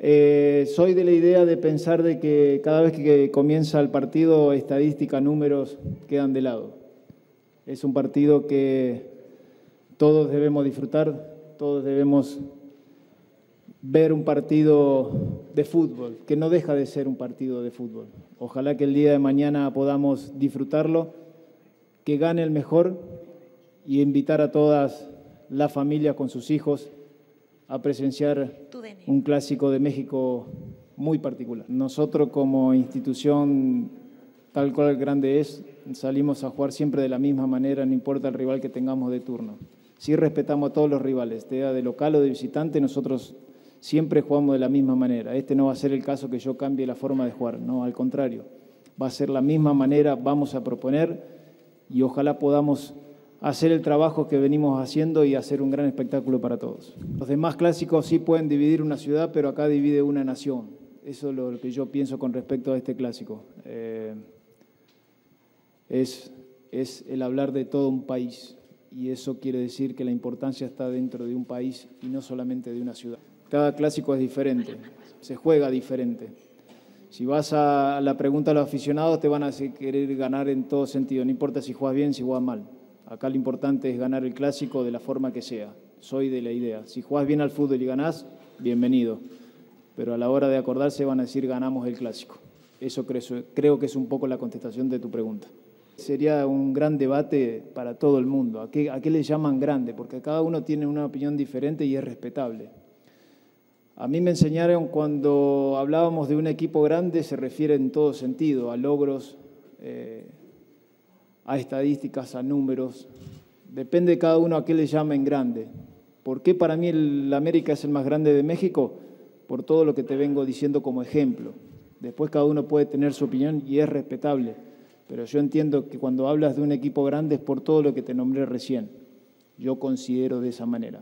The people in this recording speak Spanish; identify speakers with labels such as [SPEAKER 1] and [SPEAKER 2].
[SPEAKER 1] Eh, soy de la idea de pensar de que cada vez que comienza el partido, estadística, números quedan de lado. Es un partido que todos debemos disfrutar, todos debemos ver un partido de fútbol, que no deja de ser un partido de fútbol. Ojalá que el día de mañana podamos disfrutarlo, que gane el mejor y invitar a todas las familias con sus hijos a presenciar un clásico de México muy particular. Nosotros como institución, tal cual grande es, salimos a jugar siempre de la misma manera, no importa el rival que tengamos de turno. Sí respetamos a todos los rivales, sea de local o de visitante, nosotros siempre jugamos de la misma manera. Este no va a ser el caso que yo cambie la forma de jugar, no, al contrario. Va a ser la misma manera, vamos a proponer y ojalá podamos hacer el trabajo que venimos haciendo y hacer un gran espectáculo para todos. Los demás clásicos sí pueden dividir una ciudad, pero acá divide una nación. Eso es lo que yo pienso con respecto a este clásico. Eh, es, es el hablar de todo un país y eso quiere decir que la importancia está dentro de un país y no solamente de una ciudad. Cada clásico es diferente, se juega diferente. Si vas a la pregunta a los aficionados, te van a querer ganar en todo sentido, no importa si juegas bien, si juegas mal. Acá lo importante es ganar el clásico de la forma que sea. Soy de la idea. Si juegas bien al fútbol y ganás, bienvenido. Pero a la hora de acordarse van a decir ganamos el clásico. Eso creo, que es un poco la contestación de tu pregunta. Sería un gran debate para todo el mundo. ¿A qué, ¿A le llaman grande? Porque cada uno tiene una opinión diferente y es respetable. A mí me enseñaron cuando hablábamos de un equipo grande, se refiere en todo sentido, a logros, eh, a estadísticas, a números. Depende de cada uno a qué le llamen grande. ¿Por qué para mí el América es el más grande de México? Por todo lo que te vengo diciendo como ejemplo. Después cada uno puede tener su opinión y es respetable. Pero yo entiendo que cuando hablas de un equipo grande es por todo lo que te nombré recién. Yo considero de esa manera.